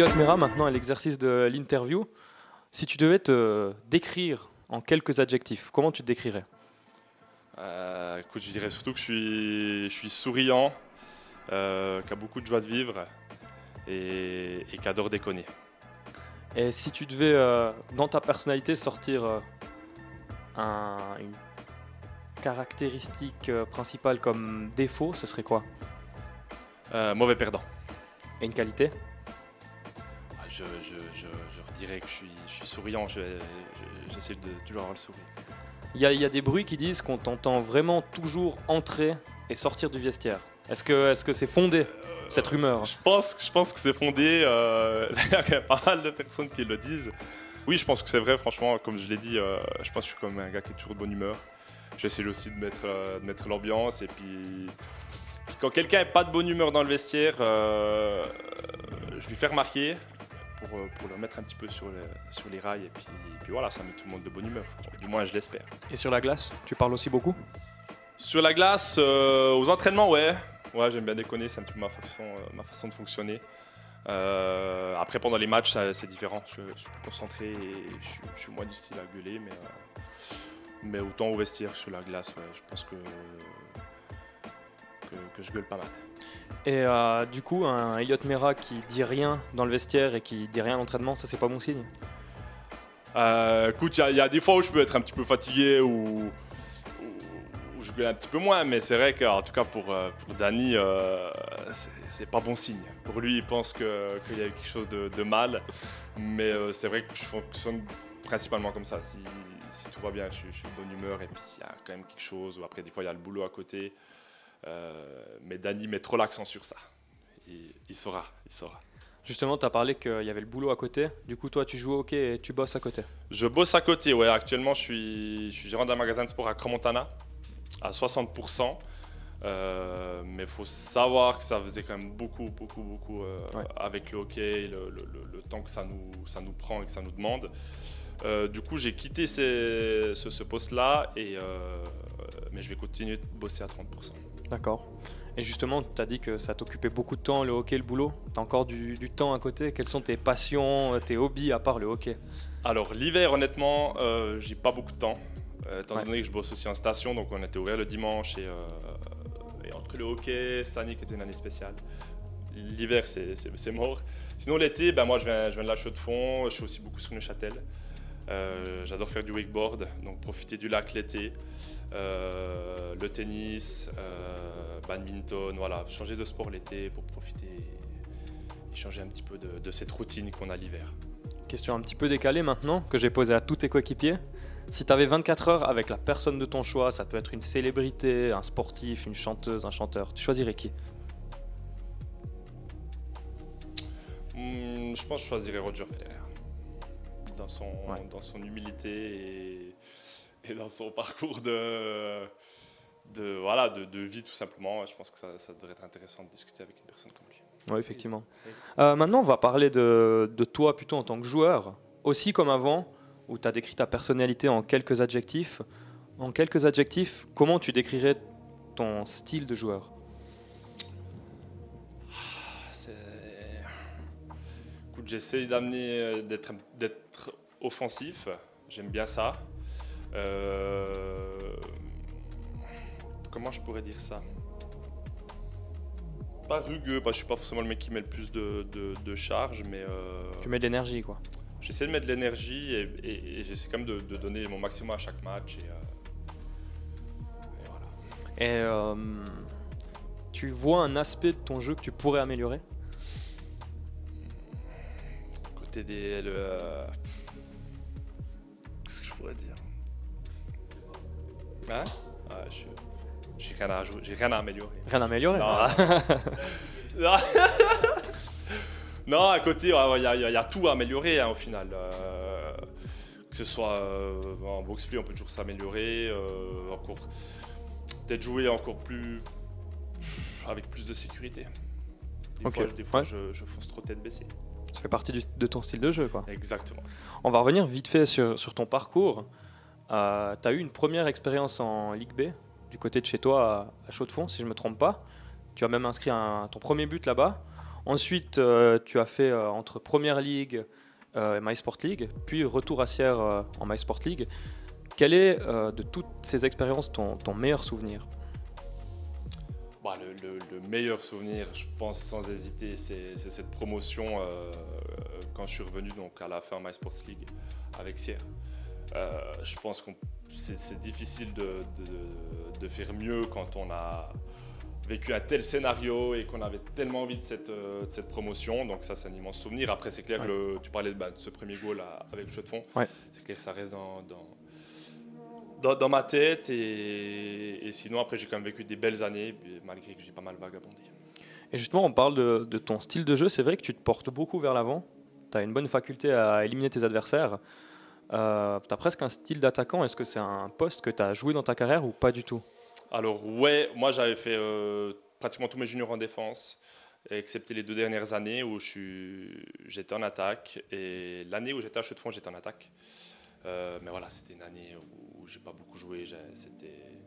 Elliot Mera, maintenant à l'exercice de l'interview. Si tu devais te décrire en quelques adjectifs, comment tu te décrirais? Euh, écoute, je dirais surtout que je suis, je suis souriant, euh, qui a beaucoup de joie de vivre et, et qui adore déconner. Et si tu devais, euh, dans ta personnalité, sortir euh, un- une caractéristique euh, principale comme défaut, ce serait quoi? Mauvais perdant. Et une qualité? Je, je, que je suis, je suis souriant, je- je- j'essaie de toujours avoir le sourire. Il y, a- il y a des bruits qui disent qu'on t'entend vraiment toujours entrer et sortir du vestiaire. Est-ce que c'est fondé, cette rumeur Je pense, je pense que c'est fondé, euh, il y a pas mal de personnes qui le disent. Oui, je pense que c'est vrai, franchement, comme je l'ai dit, euh, je pense que je suis comme un gars qui est toujours de bonne humeur. J'essaie aussi de mettre, euh, de mettre l'ambiance et puis, quand quelqu'un n'est pas de bonne humeur dans le vestiaire, euh, je lui fais remarquer pour, euh, pour le mettre un petit peu sur, les- sur les rails et puis, puis voilà, ça met tout le monde de bonne humeur. Du moins, je l'espère. Et sur la glace, tu parles aussi beaucoup? Sur la glace, euh, aux entraînements, ouais. Ouais, j'aime bien déconner, c'est un petit peu ma façon, euh, ma façon de fonctionner. Euh, après, pendant les matchs, c'est différent. Je, je suis plus concentré et je, suis- je suis moins du style à gueuler, mais, euh, mais autant au vestiaire, sur la glace, ouais, je pense que, que, que je gueule pas mal. Et euh, du coup, un Elliot Mera qui dit rien dans le vestiaire et qui dit rien à l'entraînement, ça c'est pas bon signe Euh, écoute, il y a- il y, a des fois où je peux être un petit peu fatigué ou, ou je gueule un petit peu moins, mais c'est vrai qu'en tout cas pour, euh, pour Danny, euh, c'est- pas bon signe. Pour lui, il pense que- qu'il y a eu quelque chose de, de mal, mais c'est vrai que je fonctionne principalement comme ça. Si, si tout va bien, je, suis- je suis de bonne humeur, et puis s'il y a quand même quelque chose, ou après des fois il y a le boulot à côté, mais Danny met trop l'accent sur ça. Il, il saura, il saura. Justement, tu as parlé qu'il y avait le boulot à côté. Du coup, toi, tu joues au hockey et tu bosses à côté. Je bosse à côté, ouais. Actuellement, je suis, je suis gérant d'un magasin de sport à Cromontana, à 60%. Euh, mais il faut savoir que ça faisait quand même beaucoup, beaucoup, beaucoup euh, Ouais. avec le hockey, le, le- le- le temps que ça nous, ça nous prend et que ça nous demande. Euh, du coup, j'ai quitté ces- ce, ce poste-là, et, euh, mais je vais continuer de bosser à 30%. D'accord. Et justement, tu as dit que ça t'occupait beaucoup de temps, le hockey, le boulot. Tu as encore du, du temps à côté. Quelles sont tes passions, tes hobbies à part le hockey? Alors l'hiver honnêtement euh, j'ai pas beaucoup de temps euh, étant Ouais. donné que je bosse aussi en station donc on était ouvert le dimanche et, euh, et entre le hockey, cette année qui était une année spéciale l'hiver c'est- mort. Sinon l'été ben moi je viens, je viens de la chaux de fond, je suis aussi beaucoup sur Neuchâtel. Euh, J'adore faire du wakeboard donc profiter du lac l'été. Euh, le tennis, euh, badminton, voilà, changer de sport l'été pour profiter et changer un petit peu de, de cette routine qu'on a l'hiver. Question un petit peu décalée maintenant, que j'ai posée à tous tes coéquipiers. Si tu avais 24 heures avec la personne de ton choix, ça peut être une célébrité, un sportif, une chanteuse, un chanteur, tu choisirais qui? Hmm, je pense que je choisirais Roger Federer. Dans son, Ouais. dans son humilité et, et dans son parcours de, de, voilà, de, de vie tout simplement. Je pense que ça, ça devrait être intéressant de discuter avec une personne comme lui. Oui, effectivement. Euh, maintenant, on va parler de, de toi plutôt en tant que joueur, aussi comme avant, où tu as décrit ta personnalité en quelques adjectifs. En quelques adjectifs, comment tu décrirais ton style de joueur? J'essaie d'amener, euh, d'être, d'être offensif. J'aime bien ça. Euh, Comment je pourrais dire ça? Pas rugueux, parce que je suis pas forcément le mec qui met le plus de, de, de charge, mais euh, Tu mets de l'énergie, quoi. j'essaie de mettre de l'énergie et, et- et j'essaie quand même de, de donner mon maximum à chaque match. Et, euh, et voilà. Et tu vois un aspect de ton jeu que tu pourrais améliorer? Le, euh, Qu'est-ce que je pourrais dire? Hein? Ah, je- J'ai rien, à j'ai rien à améliorer. Rien à améliorer? Non. Ah, Non. non, à côté, il y, a- il y a tout à améliorer hein, au final. Euh, que ce soit euh, en box-play, on peut toujours s'améliorer. euh, encore, peut-être jouer encore plus. avec plus de sécurité. Des Ok, fois, des fois ouais. je, je fonce trop tête baissée. Ça fait partie du- de ton style de jeu, quoi. Exactement. On va revenir vite fait sur, sur ton parcours. tu as eu une première expérience en Ligue B, du côté de chez toi, à, à Chaux-de-Fonds, si je ne me trompe pas. Tu as même inscrit un- ton premier but là-bas. Ensuite, euh, tu as fait euh, entre Première League euh, et MySport League, puis retour à Sierre euh, en MySport League. Quel est euh, de toutes ces expériences ton, ton meilleur souvenir? Le, le- le meilleur souvenir, je pense sans hésiter, c'est cette promotion euh, quand je suis revenu donc à la fin My Sports League avec Sierre. Euh, je pense que c'est difficile de, de- de faire mieux quand on a vécu un tel scénario et qu'on avait tellement envie de cette, euh, de cette promotion. Donc ça, c'est un immense souvenir. Après, c'est clair Ouais. que le- tu parlais de, bah, de ce premier goal à- avec le jeu de fond. Ouais. C'est clair que ça reste dans, dans, dans- dans ma tête. Et, et sinon, après, j'ai quand même vécu des belles années, malgré que j'ai pas mal vagabondé. Et justement, on parle de, de ton style de jeu. C'est vrai que tu te portes beaucoup vers l'avant. Tu as une bonne faculté à éliminer tes adversaires. tu as presque un style d'attaquant. Est-ce que c'est un poste que tu as joué dans ta carrière ou pas du tout? Alors ouais, moi j'avais fait euh, pratiquement tous mes juniors en défense, excepté les deux dernières années où j'étais en attaque. Et l'année où j'étais à Chaux de Fonds, j'étais en attaque. Euh, mais voilà, c'était une année où j'ai pas beaucoup joué. C'était,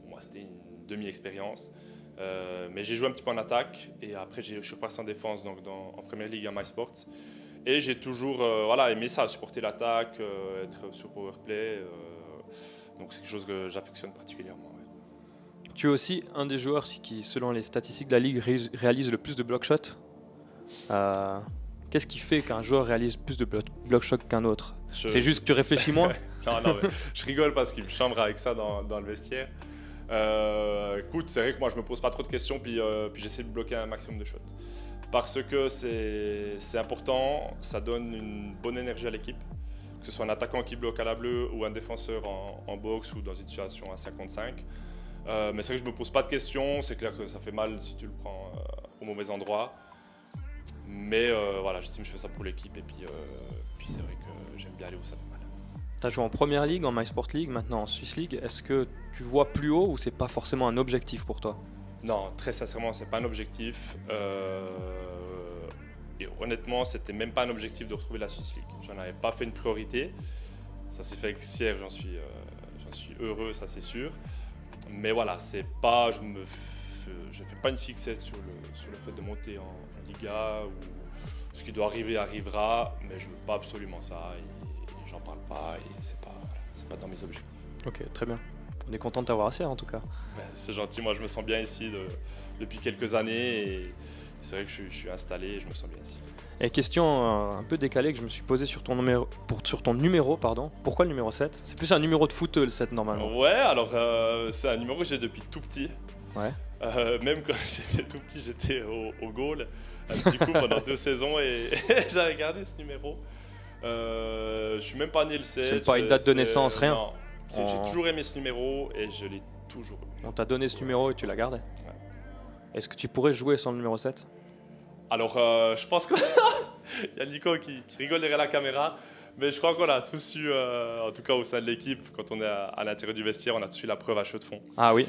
pour moi, c'était une demi-expérience. Euh, mais j'ai joué un petit peu en attaque et après je suis repassé en défense donc en première ligue à MySports. Et j'ai toujours euh, voilà, aimé ça, supporter l'attaque, euh, être sur powerplay. donc c'est quelque chose que j'affectionne particulièrement. Tu es aussi un des joueurs qui, selon les statistiques de la ligue, ré- réalise le plus de block shots. Qu'est-ce qui fait qu'un joueur réalise plus de block shots qu'un autre? Je- C'est juste que tu réfléchis moins Non, non, mais je rigole parce qu'il me chambre avec ça dans, dans le vestiaire. Euh, écoute, c'est vrai que moi je me pose pas trop de questions, puis, euh, puis j'essaie de bloquer un maximum de shots. Parce que c'est important, ça donne une bonne énergie à l'équipe. Que ce soit un attaquant qui bloque à la bleue ou un défenseur en, en box ou dans une situation à 55. Euh, mais c'est vrai que je me pose pas de questions, c'est clair que ça fait mal si tu le prends au mauvais endroit. Mais euh, voilà, j'estime que je fais ça pour l'équipe et puis, euh, puis c'est vrai que j'aime bien aller où ça fait mal. Tu as joué en première ligue, en MySport League, maintenant en Swiss League. Est-ce que tu vois plus haut ou c'est pas forcément un objectif pour toi? Non, très sincèrement, c'est pas un objectif. Euh, Et honnêtement, c'était même pas un objectif de retrouver la Swiss League. J'en avais pas fait une priorité. Ça s'est fait avec Sierre, j'en suis, euh, j'en suis heureux, ça c'est sûr. Mais voilà, c'est pas, je me, f- je fais pas une fixette sur le, sur le fait de monter en, en Liga ou ce qui doit arriver arrivera, mais je veux pas absolument ça et, et j'en parle pas et c'est pas, voilà, pas dans mes objectifs. Ok, très bien. On est content de t'avoir Sierre en tout cas. Ben, c'est gentil, moi je me sens bien ici de- depuis quelques années et c'est vrai que je, suis- je suis installé et je me sens bien ici. Et question euh, un peu décalée que je me suis posée sur ton numéro, pour, sur ton numéro pardon. Pourquoi le numéro 7 C'est plus un numéro de foot le 7 normalement. Ouais, alors euh, c'est un numéro que j'ai depuis tout petit. Ouais. Euh, même quand j'étais tout petit, j'étais au, au goal un petit coup pendant deux saisons et j'avais gardé ce numéro. Euh, je suis même pas né le 7. C'est pas une date de naissance, rien. C'est- Oh. j'ai toujours aimé ce numéro et je l'ai toujours eu. On t'a donné ce numéro et tu l'as gardé. Est-ce que tu pourrais jouer sans le numéro 7 Alors, euh, je pense qu'il y a Nico qui, qui rigole derrière la caméra, mais je crois qu'on a tous eu, euh, en tout cas au sein de l'équipe, quand on est à, à l'intérieur du vestiaire, on a tous eu la preuve à chaud de fond. Ah oui,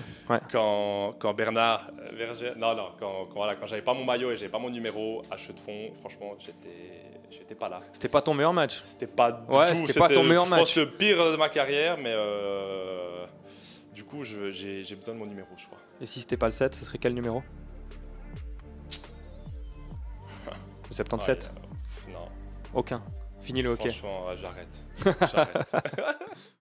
Quand, quand Bernard euh, Verger, non, non, quand, quand, voilà, quand j'avais pas mon maillot et j'avais pas mon numéro à cheveux de fond, franchement, j'étais, j'étais pas là. c'était pas ton meilleur match. C'était pas du Ouais, c'était pas ton meilleur je match. pense le pire de ma carrière, mais euh, du coup, je- j'ai besoin de mon numéro, je crois. Et si c'était pas le 7, ce serait quel numéro? Le 77 Ouais, euh, pff, non, Aucun. Fini le hockey. franchement, ouais, j'arrête. j'arrête.